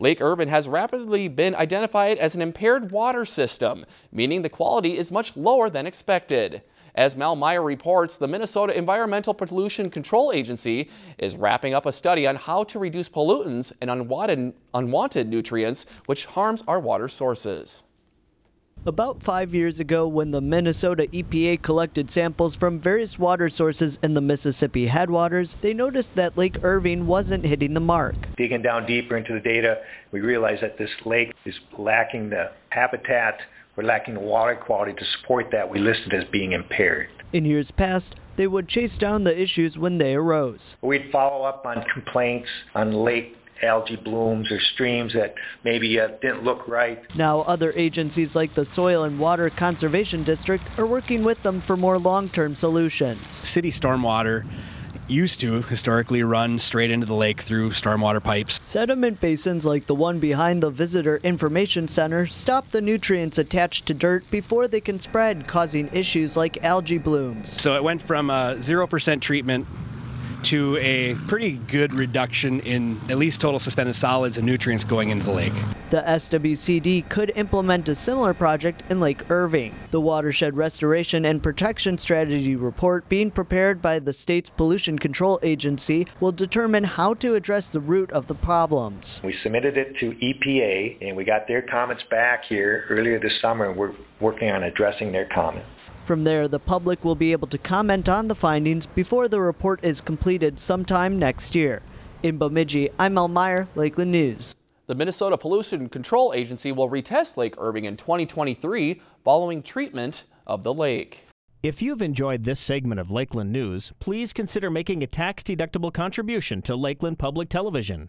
Lake Irving has rapidly been identified as an impaired water system, meaning the quality is much lower than expected. As Mel Meyer reports, the Minnesota Environmental Pollution Control Agency is wrapping up a study on how to reduce pollutants and unwanted, unwanted nutrients, which harms our water sources. About five years ago, when the Minnesota EPA collected samples from various water sources in the Mississippi headwaters, they noticed that Lake Irving wasn't hitting the mark. Digging down deeper into the data, we realized that this lake is lacking the habitat we're lacking the water quality to support that. We listed as being impaired. In years past, they would chase down the issues when they arose. We'd follow up on complaints on lake algae blooms or streams that maybe uh, didn't look right. Now, other agencies like the Soil and Water Conservation District are working with them for more long term solutions. City stormwater used to historically run straight into the lake through stormwater pipes. Sediment basins like the one behind the Visitor Information Center stop the nutrients attached to dirt before they can spread, causing issues like algae blooms. So it went from a 0% treatment to a pretty good reduction in at least total suspended solids and nutrients going into the lake. The SWCD could implement a similar project in Lake Irving. The Watershed Restoration and Protection Strategy report being prepared by the state's Pollution Control Agency will determine how to address the root of the problems. We submitted it to EPA and we got their comments back here earlier this summer and we're working on addressing their comments. From there, the public will be able to comment on the findings before the report is completed sometime next year. In Bemidji, I'm Mel Meyer, Lakeland News. The Minnesota Pollution Control Agency will retest Lake Irving in 2023 following treatment of the lake. If you've enjoyed this segment of Lakeland News, please consider making a tax-deductible contribution to Lakeland Public Television.